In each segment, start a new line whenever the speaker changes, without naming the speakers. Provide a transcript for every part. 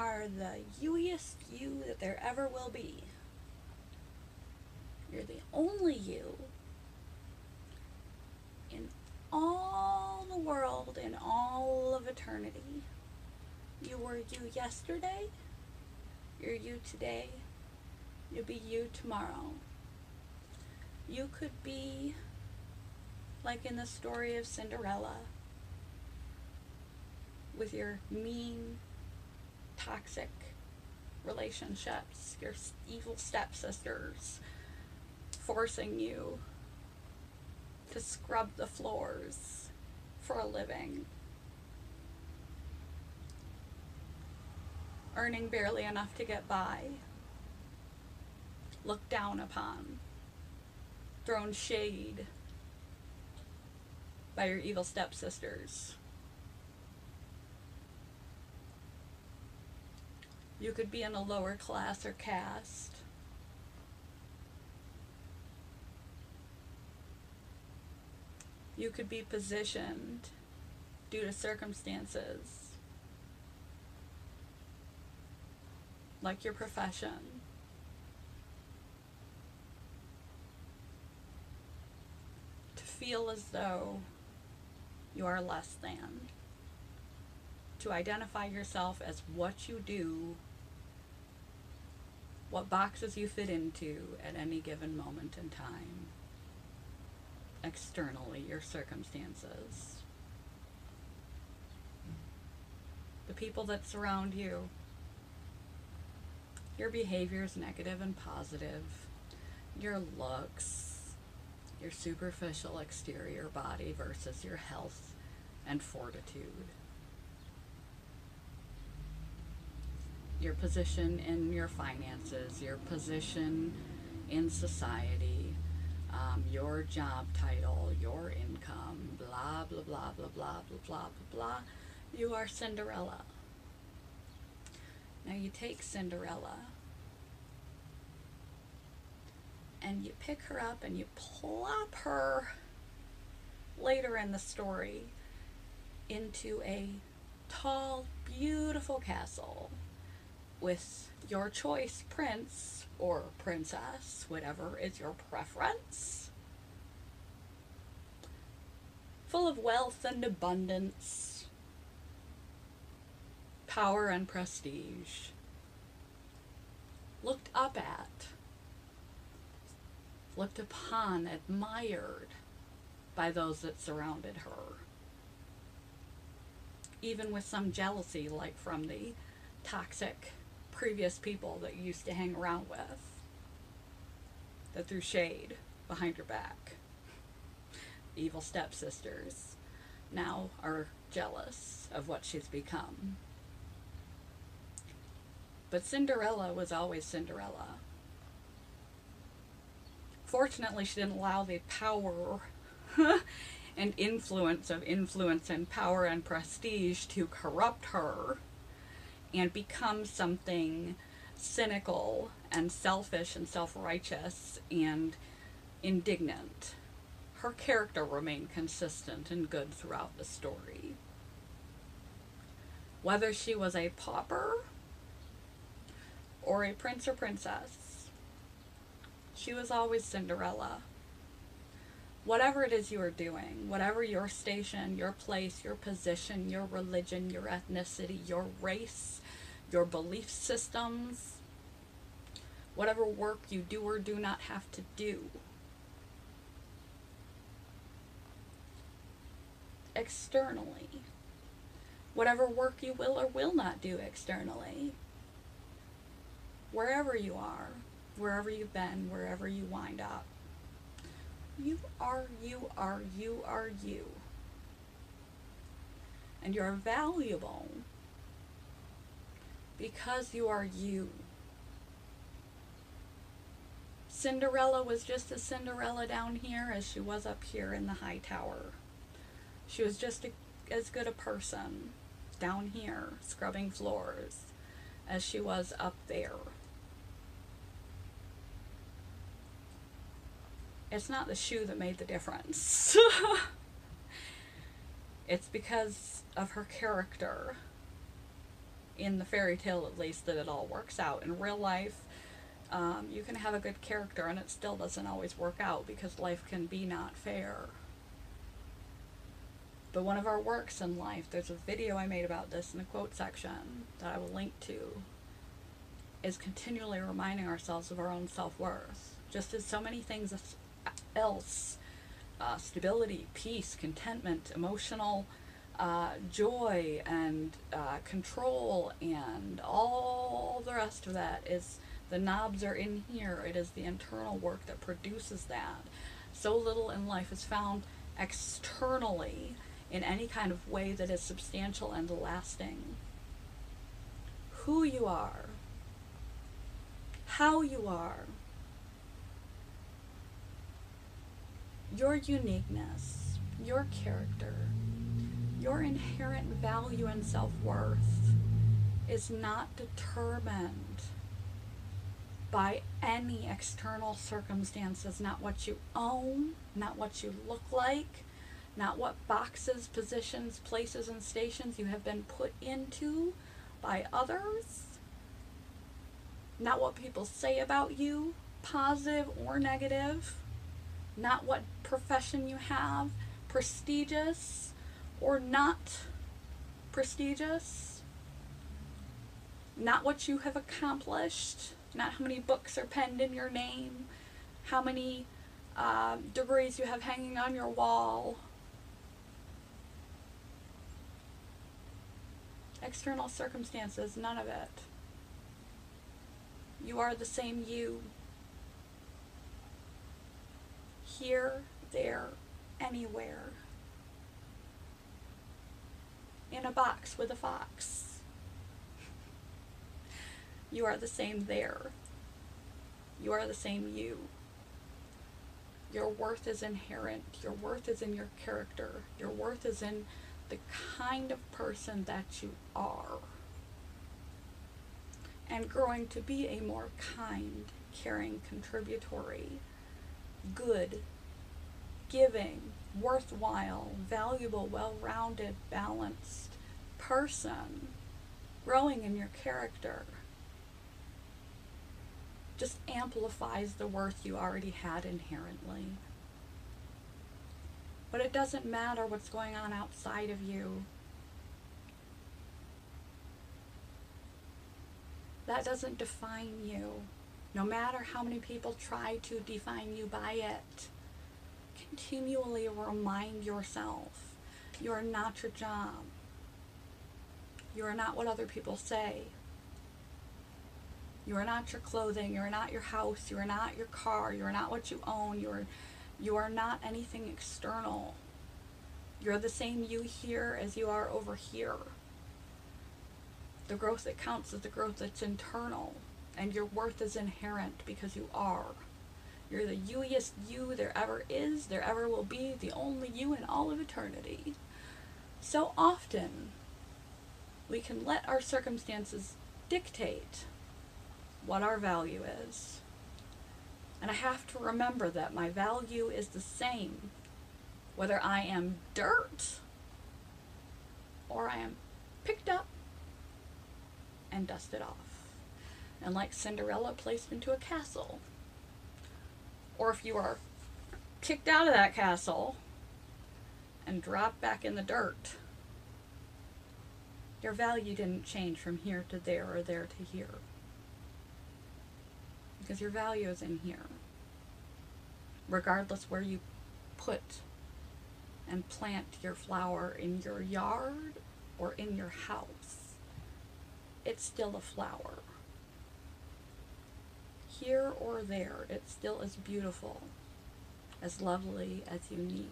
are the youiest you that there ever will be. You're the only you in all the world, in all of eternity. You were you yesterday, you're you today, you'll be you tomorrow. You could be like in the story of Cinderella with your mean, toxic relationships, your evil stepsisters forcing you to scrub the floors for a living, earning barely enough to get by, looked down upon, thrown shade by your evil stepsisters. You could be in a lower class or caste. You could be positioned due to circumstances, like your profession. To feel as though you are less than. To identify yourself as what you do what boxes you fit into at any given moment in time, externally, your circumstances, the people that surround you, your behavior is negative and positive, your looks, your superficial exterior body versus your health and fortitude. Your position in your finances, your position in society, um, your job title, your income, blah, blah, blah, blah, blah, blah, blah, blah, blah. You are Cinderella. Now you take Cinderella and you pick her up and you plop her later in the story into a tall, beautiful castle with your choice prince or princess, whatever is your preference. Full of wealth and abundance, power and prestige. Looked up at, looked upon, admired by those that surrounded her. Even with some jealousy, like from the toxic previous people that you used to hang around with that threw shade behind your back. Evil stepsisters now are jealous of what she's become. But Cinderella was always Cinderella. Fortunately, she didn't allow the power and influence of influence and power and prestige to corrupt her and become something cynical and selfish and self righteous and indignant. Her character remained consistent and good throughout the story. Whether she was a pauper or a prince or princess, she was always Cinderella. Whatever it is you are doing, whatever your station, your place, your position, your religion, your ethnicity, your race, your belief systems, whatever work you do or do not have to do. Externally, whatever work you will or will not do externally, wherever you are, wherever you've been, wherever you wind up. You are, you are, you are you. And you're valuable because you are you. Cinderella was just as Cinderella down here as she was up here in the high tower. She was just a, as good a person down here scrubbing floors as she was up there. It's not the shoe that made the difference. it's because of her character in the fairy tale at least that it all works out. In real life, um, you can have a good character and it still doesn't always work out because life can be not fair. But one of our works in life, there's a video I made about this in the quote section that I will link to, is continually reminding ourselves of our own self worth. Just as so many things else uh, stability, peace, contentment, emotional uh, joy, and uh, control, and all the rest of that is the knobs are in here. It is the internal work that produces that. So little in life is found externally in any kind of way that is substantial and lasting. Who you are, how you are, your uniqueness, your character, your inherent value and self worth is not determined by any external circumstances, not what you own, not what you look like, not what boxes, positions, places, and stations you have been put into by others, not what people say about you, positive or negative, not what profession you have, prestigious or not prestigious, not what you have accomplished, not how many books are penned in your name, how many uh, degrees you have hanging on your wall. External circumstances, none of it. You are the same you. Here, there, anywhere. In a box with a fox. You are the same there. You are the same you. Your worth is inherent. Your worth is in your character. Your worth is in the kind of person that you are. And growing to be a more kind, caring, contributory, good, giving, worthwhile, valuable, well rounded, balanced person, growing in your character just amplifies the worth you already had inherently. But it doesn't matter what's going on outside of you. That doesn't define you. No matter how many people try to define you by it, continually remind yourself you are not your job. You are not what other people say. You are not your clothing. You are not your house. You are not your car. You are not what you own. You are, you are not anything external. You're the same you here as you are over here. The growth that counts is the growth that's internal, and your worth is inherent because you are. You're the youiest you there ever is, there ever will be, the only you in all of eternity. So often, we can let our circumstances dictate what our value is. And I have to remember that my value is the same whether I am dirt or I am picked up and dusted off. And like Cinderella placed into a castle. Or if you are kicked out of that castle and dropped back in the dirt, your value didn't change from here to there or there to here because your value is in here. Regardless where you put and plant your flower in your yard or in your house, it's still a flower. Here or there, it still is beautiful, as lovely, as unique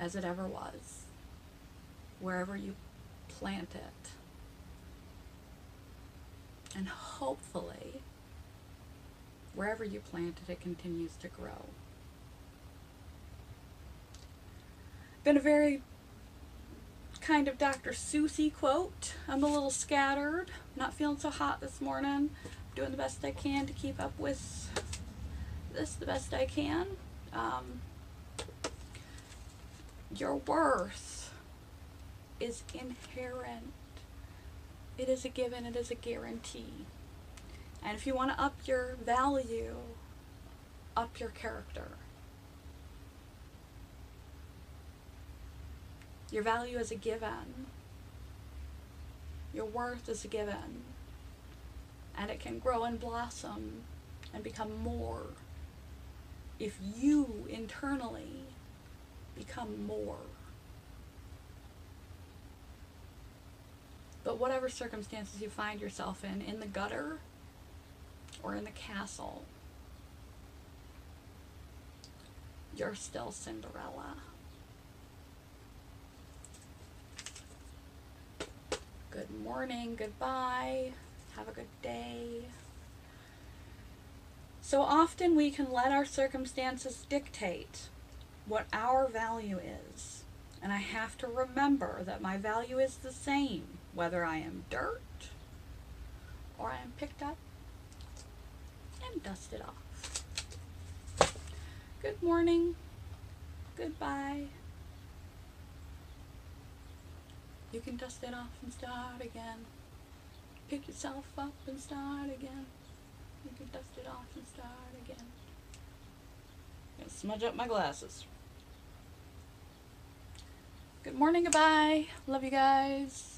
as it ever was, wherever you plant it. And hopefully, wherever you plant it, it continues to grow. Been a very kind of Dr. Seussy quote. I'm a little scattered, not feeling so hot this morning. I'm Doing the best I can to keep up with this the best I can. Um, your worth is inherent. It is a given, it is a guarantee. And if you want to up your value, up your character. Your value is a given. Your worth is a given. And it can grow and blossom and become more if you internally become more. But whatever circumstances you find yourself in, in the gutter or in the castle, you're still Cinderella. Good morning, goodbye, have a good day. So often we can let our circumstances dictate what our value is. And I have to remember that my value is the same whether I am dirt or I am picked up and dusted off. Good morning. Goodbye. You can dust it off and start again. Pick yourself up and start again. You can dust it off and start again. Gonna smudge up my glasses. Good morning, goodbye. Love you guys.